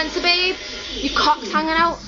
Spencer, babe? Your cock's hanging out.